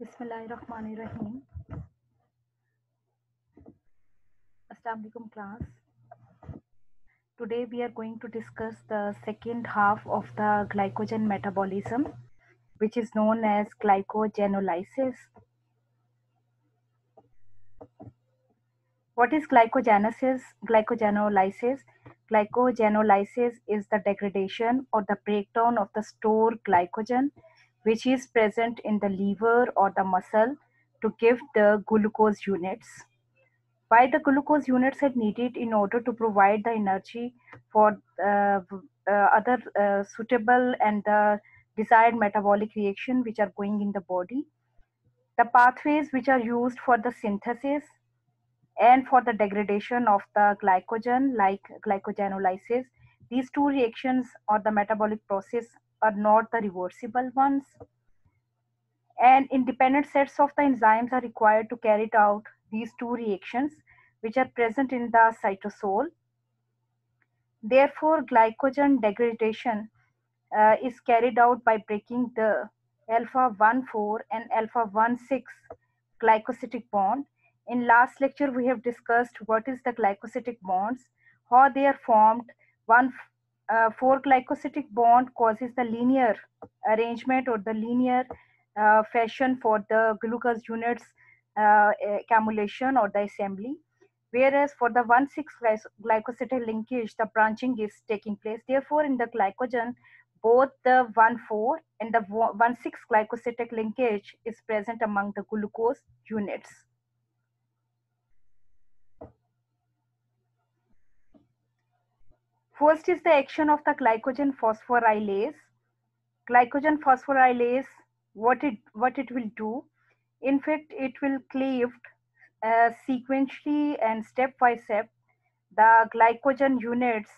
Bismillahirrahmanirrahim. Assalamu alaikum class. Today we are going to discuss the second half of the glycogen metabolism which is known as glycogenolysis. What is glycogenesis? Glycogenolysis. Glycogenolysis is the degradation or the breakdown of the stored glycogen which is present in the liver or the muscle to give the glucose units. Why the glucose units are needed in order to provide the energy for uh, uh, other uh, suitable and the desired metabolic reaction which are going in the body. The pathways which are used for the synthesis and for the degradation of the glycogen like glycogenolysis, these two reactions or the metabolic process are not the reversible ones. And independent sets of the enzymes are required to carry out these two reactions which are present in the cytosol. Therefore, glycogen degradation uh, is carried out by breaking the alpha 1,4 and alpha 1,6 glycosidic bond. In last lecture, we have discussed what is the glycosidic bonds, how they are formed. One uh, 4 glycosidic bond causes the linear arrangement or the linear uh, fashion for the glucose units uh, accumulation or the assembly. Whereas for the 1,6 glycosidic linkage, the branching is taking place. Therefore, in the glycogen, both the 1,4 and the 1,6 glycosidic linkage is present among the glucose units. First is the action of the glycogen phosphorylase. Glycogen phosphorylase, what it, what it will do, in fact, it will cleave uh, sequentially and step by step the glycogen units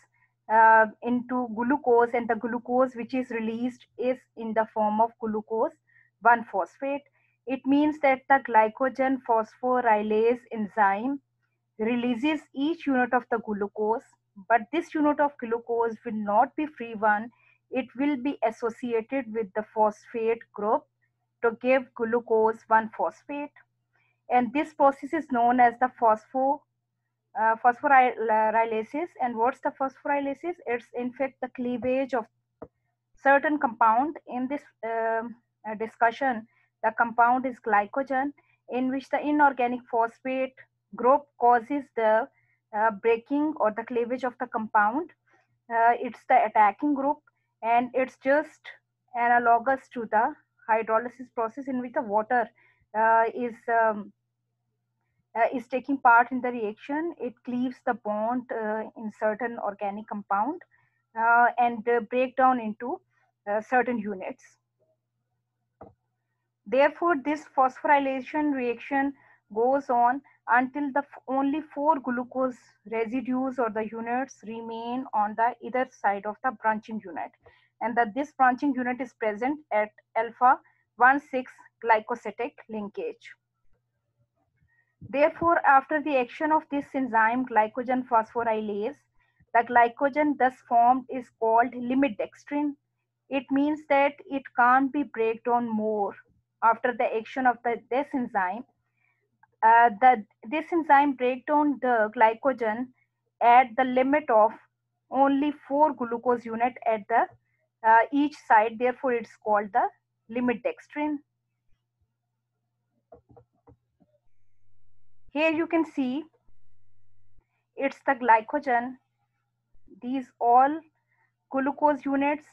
uh, into glucose and the glucose which is released is in the form of glucose 1-phosphate. It means that the glycogen phosphorylase enzyme releases each unit of the glucose, but this unit of glucose will not be free one. It will be associated with the phosphate group to give glucose 1-phosphate. And this process is known as the phospho uh, and what's the phosphorylases it's in fact the cleavage of certain compound in this uh, discussion the compound is glycogen in which the inorganic phosphate group causes the uh, breaking or the cleavage of the compound uh, it's the attacking group and it's just analogous to the hydrolysis process in which the water uh, is um, uh, is taking part in the reaction, it cleaves the bond uh, in certain organic compound uh, and break down into certain units. Therefore, this phosphorylation reaction goes on until the only four glucose residues or the units remain on the either side of the branching unit and that this branching unit is present at alpha 1,6 glycosidic linkage. Therefore, after the action of this enzyme glycogen phosphorylase, the glycogen thus formed is called limit dextrin. It means that it can't be break down more after the action of the, this enzyme. Uh, the, this enzyme break down the glycogen at the limit of only four glucose unit at the uh, each side. Therefore, it's called the limit dextrin. Here you can see it's the glycogen. These all glucose units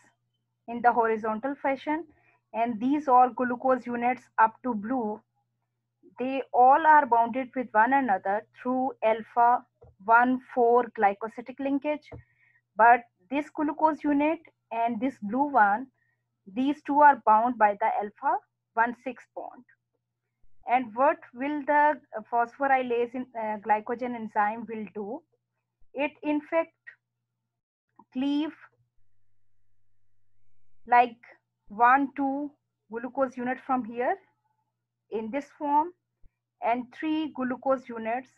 in the horizontal fashion and these all glucose units up to blue they all are bounded with one another through alpha 1,4 glycosidic linkage. But this glucose unit and this blue one, these two are bound by the alpha 1,6 bond. And what will the phosphorylase in, uh, glycogen enzyme will do? It in fact cleave like one, two glucose unit from here in this form and three glucose units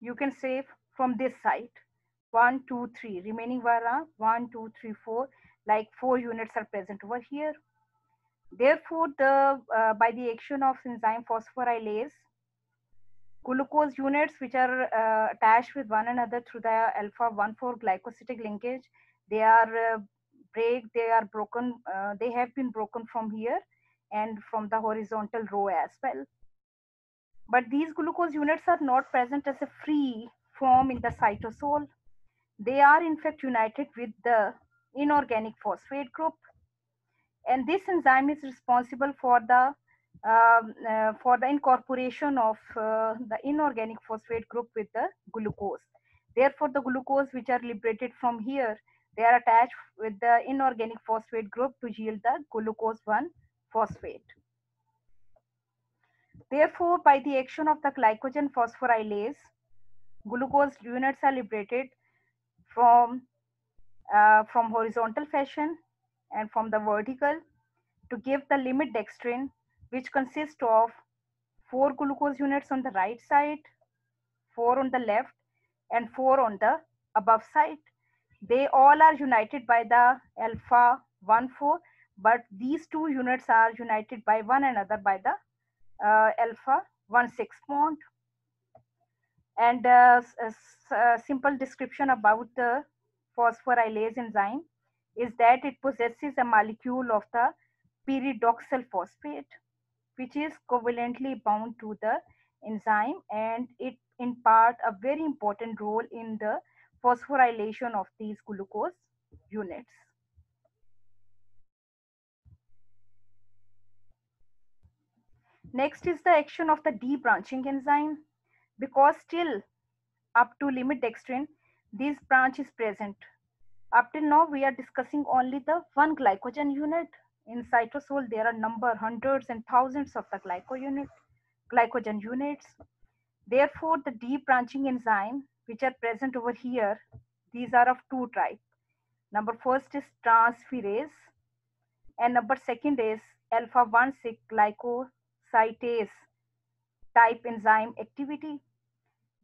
you can say from this side one two three. Remaining vara one two three four. Like four units are present over here. Therefore, the uh, by the action of enzyme phosphorylase, glucose units which are uh, attached with one another through the alpha 1,4 glycosidic linkage, they are uh, break, they are broken, uh, they have been broken from here and from the horizontal row as well. But these glucose units are not present as a free form in the cytosol. They are in fact united with the inorganic phosphate group. And this enzyme is responsible for the um, uh, for the incorporation of uh, the inorganic phosphate group with the glucose. Therefore, the glucose which are liberated from here, they are attached with the inorganic phosphate group to yield the glucose 1 phosphate. Therefore, by the action of the glycogen phosphorylase, glucose units are liberated from, uh, from horizontal fashion and from the vertical to give the limit dextrin, which consists of four glucose units on the right side, four on the left, and four on the above side. They all are united by the alpha 1 4, but these two units are united by one another by the uh, alpha 1 6 bond. And uh, a, a simple description about the phosphorylase enzyme is that it possesses a molecule of the pyridoxal phosphate, which is covalently bound to the enzyme and it impart a very important role in the phosphorylation of these glucose units. Next is the action of the debranching enzyme. Because still up to limit dextrin, this branch is present. Up till now, we are discussing only the one glycogen unit. In cytosol, there are number hundreds and thousands of the glyco unit, glycogen units. Therefore, the debranching enzyme, which are present over here, these are of two types. Number first is transferase, and number second is alpha 1 6 glyco cytase type enzyme activity.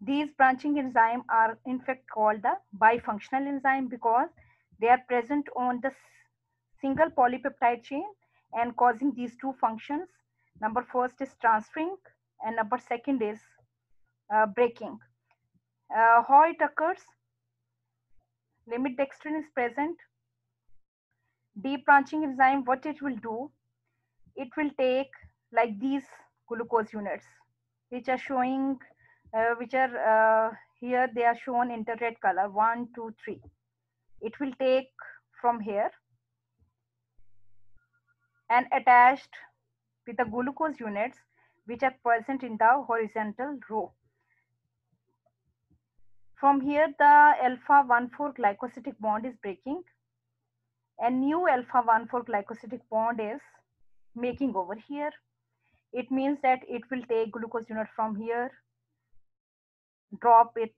These branching enzymes are in fact called the bifunctional enzyme because they are present on the single polypeptide chain and causing these two functions. Number first is transferring and number second is uh, breaking. Uh, how it occurs? Limit dextrin is present. Debranching enzyme, what it will do? It will take like these glucose units which are showing uh, which are uh, here they are shown in the red color one two three. It will take from here and attached with the glucose units which are present in the horizontal row. From here the alpha 1,4 glycosidic bond is breaking and new alpha 1,4 glycosidic bond is making over here it means that it will take glucose unit from here, drop it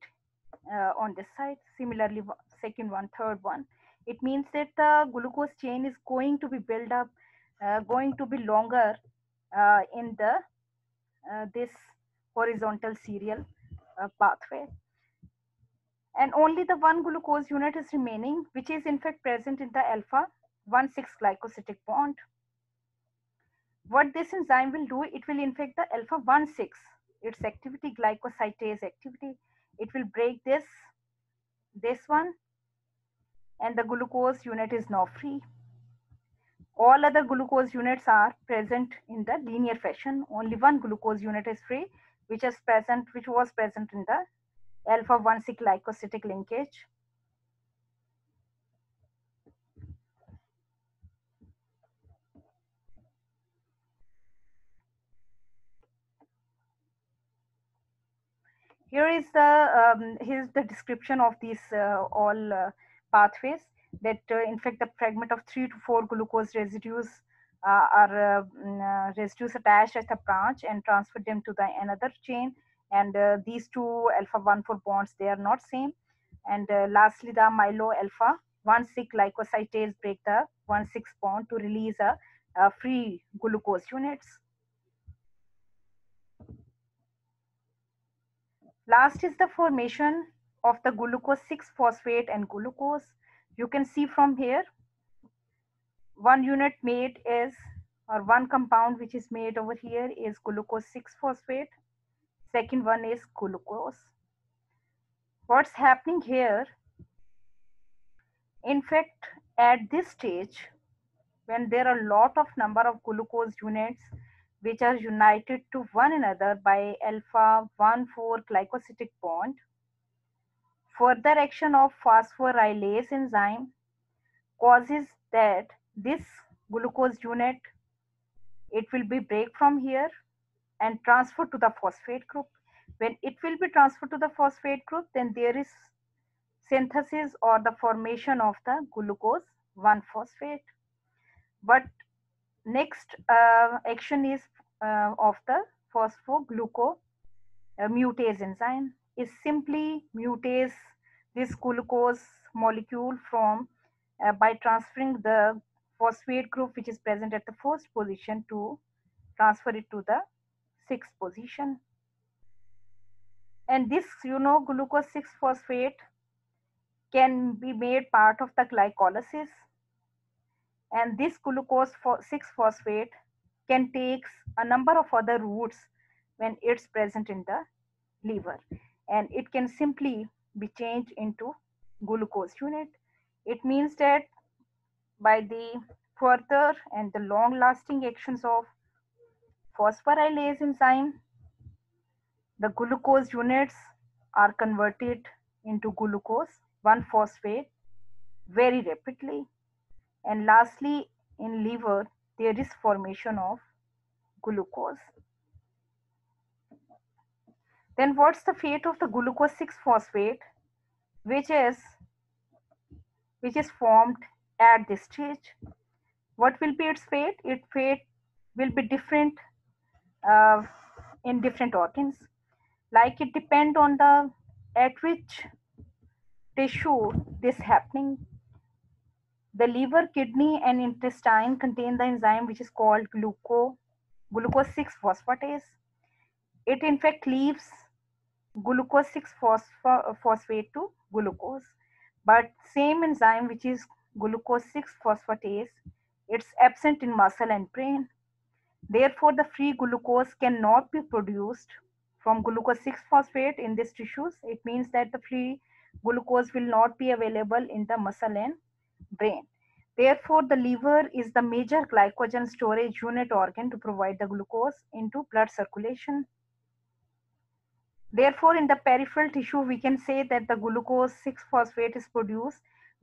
uh, on this side. Similarly, second one, third one. It means that the glucose chain is going to be built up, uh, going to be longer uh, in the uh, this horizontal serial uh, pathway. And only the one glucose unit is remaining, which is in fact present in the alpha 1,6 glycosidic bond what this enzyme will do, it will infect the alpha 1 6, its activity, glycosidase activity. It will break this, this one, and the glucose unit is now free. All other glucose units are present in the linear fashion. Only one glucose unit is free, which is present, which was present in the alpha 1 6 glycosidic linkage. Here is the um, here's the description of these uh, all uh, pathways that uh, in fact the fragment of three to four glucose residues are mm, residues attached at the branch and transfer them to the another chain. And these two alpha 1 4 bonds they are not same. And lastly the amylo alpha 1 6 glycosylase break the 1 6 bond to release a, a free glucose units Last is the formation of the glucose 6-phosphate and glucose. You can see from here, one unit made is or one compound which is made over here is glucose 6-phosphate. Second one is glucose. What's happening here? In fact, at this stage, when there are a lot of number of glucose units which are united to one another by alpha 1,4 glycosidic bond, further action of phosphorylase enzyme causes that this glucose unit it will be break from here and transferred to the phosphate group. When it will be transferred to the phosphate group, then there is synthesis or the formation of the glucose 1-phosphate. But next uh, action is uh, of the phosphogluco uh, mutase enzyme is simply mutase this glucose molecule from uh, by transferring the phosphate group which is present at the first position to transfer it to the sixth position. And this, you know, glucose 6-phosphate can be made part of the glycolysis. And this glucose 6-phosphate can take a number of other routes when it's present in the liver. And it can simply be changed into glucose unit. It means that by the further and the long lasting actions of phosphorylase enzyme, the glucose units are converted into glucose 1-phosphate very rapidly. And lastly, in liver, there is formation of glucose. Then what's the fate of the glucose 6-phosphate, which is which is formed at this stage? What will be its fate? Its fate will be different uh, in different organs. Like it depend on the at which tissue this happening. The liver, kidney, and intestine contain the enzyme which is called gluco, glucose 6 phosphatase. It in fact leaves glucose 6 phosphate to glucose. But same enzyme which is glucose 6 phosphatase, it's absent in muscle and brain. Therefore, the free glucose cannot be produced from glucose 6-phosphate in these tissues. It means that the free glucose will not be available in the muscle and brain. Therefore, the liver is the major glycogen storage unit organ to provide the glucose into blood circulation. Therefore, in the peripheral tissue, we can say that the glucose 6-phosphate is produced,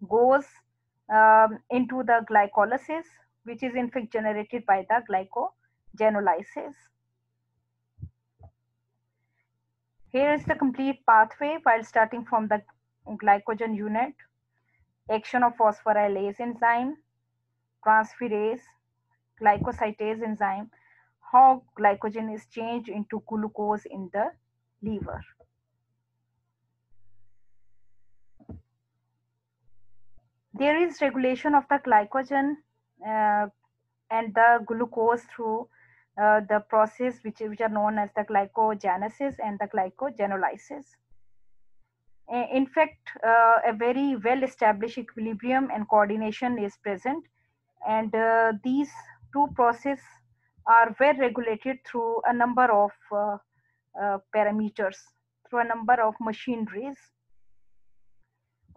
goes um, into the glycolysis, which is in fact generated by the glyco genolysis. Here is the complete pathway while starting from the glycogen unit, action of phosphorylase enzyme, transferase, glycosylase enzyme, how glycogen is changed into glucose in the liver. There is regulation of the glycogen uh, and the glucose through uh, the process which, which are known as the glycogenesis and the glycogenolysis. In fact, uh, a very well established equilibrium and coordination is present and uh, these two processes are well regulated through a number of uh, parameters, through a number of machineries.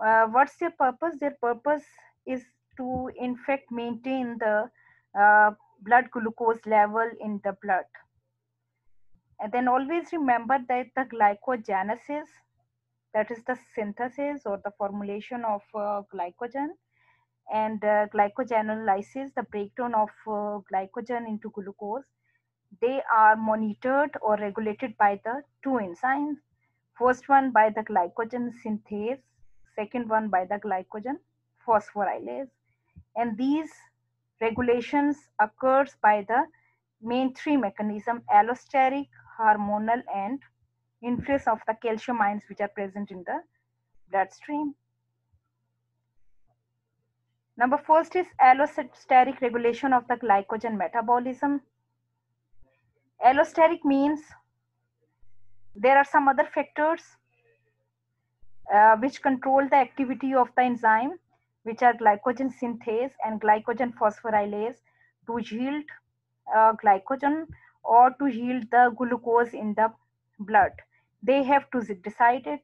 Uh, what's their purpose? Their purpose is to in fact maintain the uh, blood glucose level in the blood. And then always remember that the glycogenesis, that is the synthesis or the formulation of uh, glycogen, and uh, glycogenolysis, the breakdown of uh, glycogen into glucose, they are monitored or regulated by the two enzymes. First one by the glycogen synthase, second one by the glycogen phosphorylase. And these regulations occurs by the main three mechanism allosteric, hormonal, and influence of the calcium ions which are present in the bloodstream. Number first is allosteric regulation of the glycogen metabolism. Allosteric means there are some other factors uh, which control the activity of the enzyme which are glycogen synthase and glycogen phosphorylase to yield uh, glycogen or to yield the glucose in the blood. They have to decide it,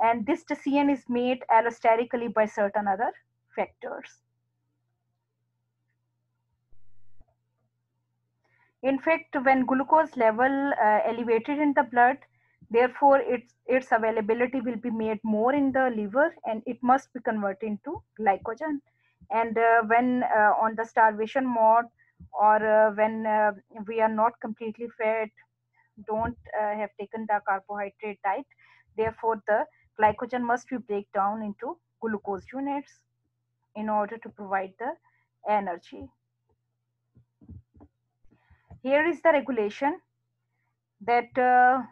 and this decision is made allosterically by certain other factors. In fact, when glucose level uh, elevated in the blood, therefore its its availability will be made more in the liver and it must be converted into glycogen. And uh, when uh, on the starvation mode or uh, when uh, we are not completely fed, don't uh, have taken the carbohydrate diet, therefore the glycogen must be break down into glucose units in order to provide the energy. Here is the regulation that uh,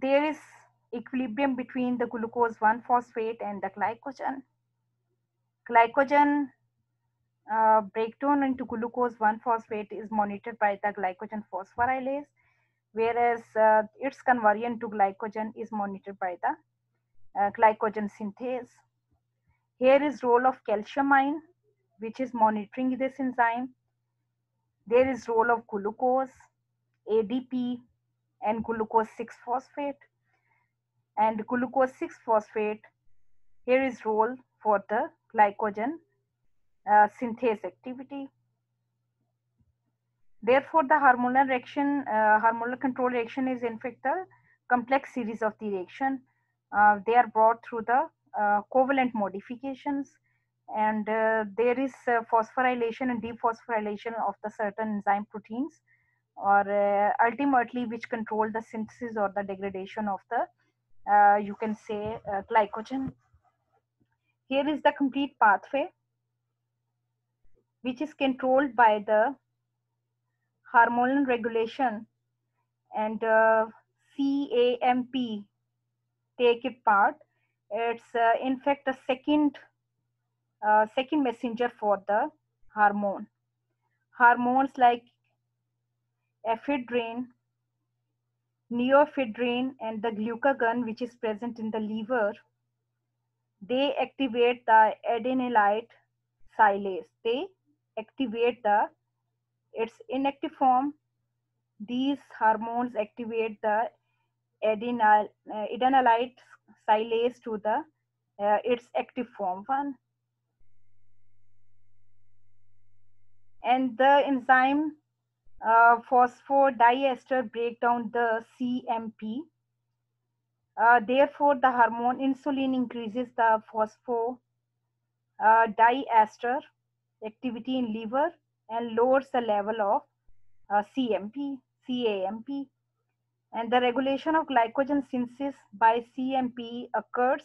there is equilibrium between the glucose 1-phosphate and the glycogen. Glycogen uh, breakdown into glucose 1-phosphate is monitored by the glycogen phosphorylase, whereas uh, its conversion to glycogen is monitored by the uh, glycogen synthase. Here is role of calcium ion, which is monitoring this enzyme there is role of glucose, ADP, and glucose 6-phosphate. And glucose 6-phosphate, here is role for the glycogen uh, synthase activity. Therefore, the hormonal reaction, uh, hormonal control reaction is in fact a complex series of the reaction. Uh, they are brought through the uh, covalent modifications and uh, there is uh, phosphorylation and dephosphorylation of the certain enzyme proteins or ultimately which control the synthesis or the degradation of the you can say glycogen here is the complete pathway which is controlled by the hormonal regulation and uh, CAMP take it part it's in fact a second uh, second messenger for the hormone. Hormones like ephedrine, norepinephrine, and the glucagon, which is present in the liver, they activate the adenylate cyclase. They activate the its inactive form. These hormones activate the adenyl, uh, adenylate cyclase to the uh, its active form one and the enzyme uh, phosphodiester break down the CMP. Uh, therefore, the hormone insulin increases the phosphodiester uh, activity in liver and lowers the level of uh, CMP, CAMP. And the regulation of glycogen synthesis by CMP occurs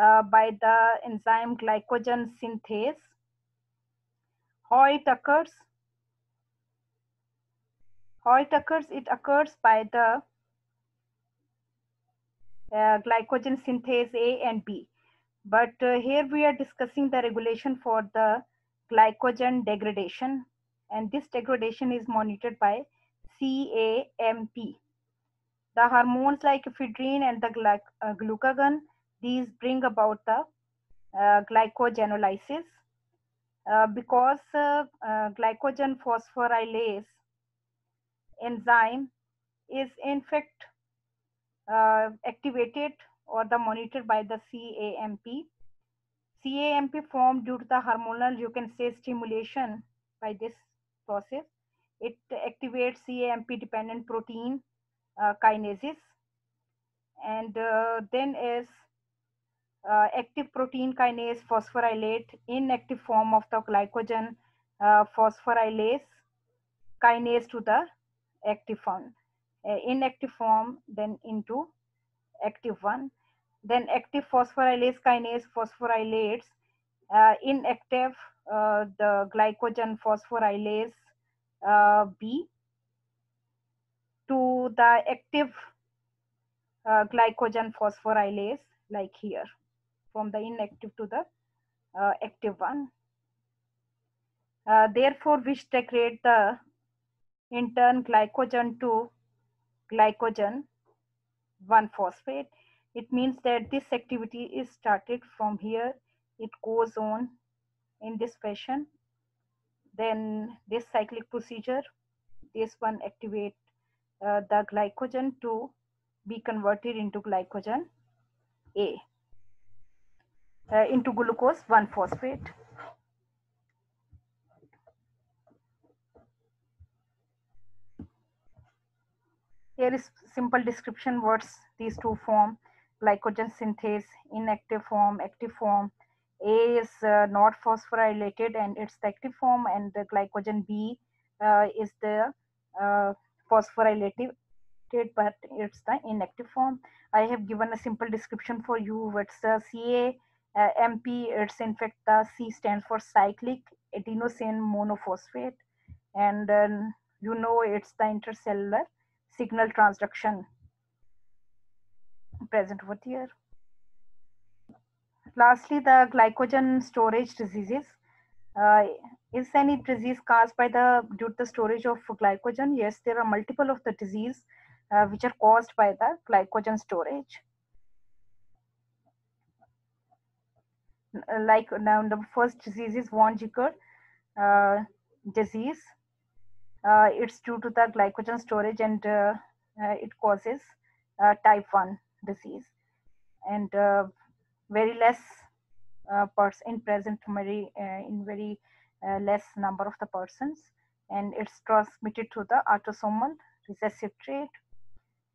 uh, by the enzyme glycogen synthase how it occurs? How it occurs? It occurs by the uh, glycogen synthase A and B. But uh, here we are discussing the regulation for the glycogen degradation and this degradation is monitored by CAMP. The hormones like ephedrine and the uh, glucagon, these bring about the uh, glycogenolysis uh, because uh, glycogen phosphorylase enzyme is in fact uh, activated or the monitored by the CAMP. CAMP formed due to the hormonal, you can say, stimulation by this process. It activates CAMP dependent protein uh, kinases. And uh, then is uh, active protein kinase phosphorylate inactive form of the glycogen uh, phosphorylase kinase to the active form uh, inactive form then into active one then active phosphorylase kinase phosphorylates uh, inactive uh, the glycogen phosphorylase uh, B to the active glycogen phosphorylase like here from the inactive to the uh, active one. Uh, therefore, which degrade the in turn glycogen to glycogen 1-phosphate. It means that this activity is started from here. It goes on in this fashion. then this cyclic procedure this one activate uh, the glycogen to be converted into glycogen A uh, into glucose 1 phosphate here is simple description what's these two form glycogen synthase inactive form. Active form a is uh, not phosphorylated and it's the active form and the glycogen b uh, is the uh, phosphorylated but it's the inactive form. I have given a simple description for you. What's the ca uh, mp it's in fact the c stands for cyclic adenosine monophosphate. And you know it's the intercellular signal transduction present over here. Lastly, the glycogen storage diseases. Uh, is any disease caused by the due to the storage of glycogen? Yes, there are multiple of the disease uh, which are caused by the glycogen storage. Like now, the first disease is von Gierke uh, disease uh, it's due to the glycogen storage and uh, uh, it causes type 1 disease and very less uh, in present very in very less number of the persons and it's transmitted to the autosomal recessive trait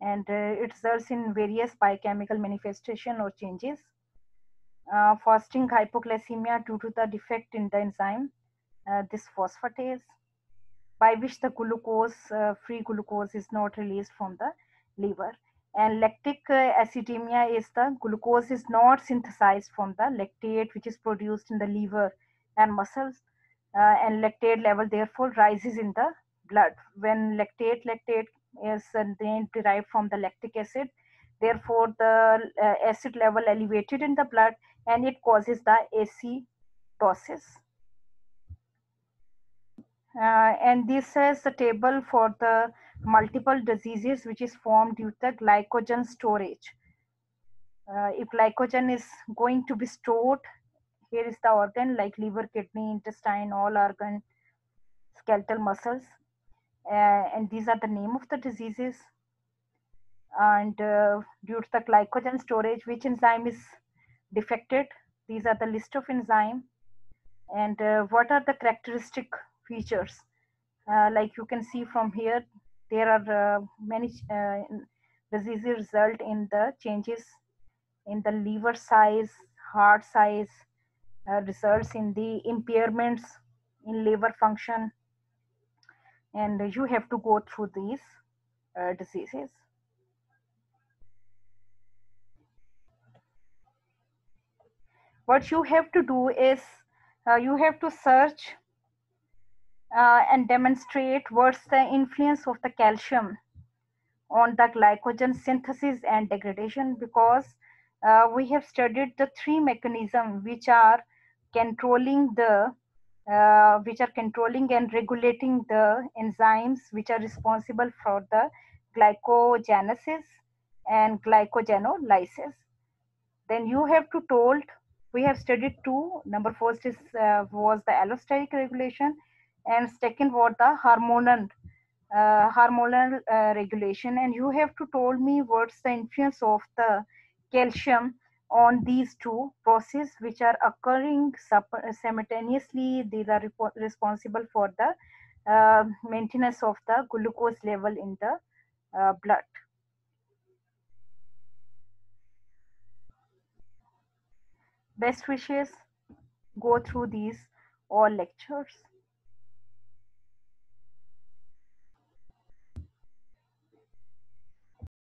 and uh, it results in various biochemical manifestation or changes. Uh, fasting hypoglycemia due to the defect in the enzyme, uh, this phosphatase, by which the glucose, uh, free glucose is not released from the liver. And lactic uh, acidemia is the glucose is not synthesized from the lactate which is produced in the liver and muscles. Uh, and lactate level therefore rises in the blood. When lactate, lactate is then derived from the lactic acid, therefore the uh, acid level elevated in the blood and it causes the acidosis. Uh, and this is the table for the multiple diseases which is formed due to glycogen storage. Uh, if glycogen is going to be stored, here is the organ like liver, kidney, intestine, all organ, skeletal muscles. Uh, and these are the name of the diseases. And uh, due to the glycogen storage, which enzyme is defected? These are the list of enzyme. And uh, what are the characteristic features. Uh, like you can see from here, there are uh, many uh, diseases result in the changes in the liver size, heart size, uh, results in the impairments in liver function. And you have to go through these uh, diseases. What you have to do is uh, you have to search uh, and demonstrate what's the influence of the calcium on the glycogen synthesis and degradation because uh, we have studied the three mechanisms which are controlling the uh, which are controlling and regulating the enzymes which are responsible for the glycogenesis and glycogenolysis then you have to told we have studied two. Number first is uh, was the allosteric regulation and second what the hormonal uh, hormonal uh, regulation. And you have to told me what's the influence of the calcium on these two processes which are occurring simultaneously. These are responsible for the uh, maintenance of the glucose level in the uh, blood. Best wishes. Go through these all lectures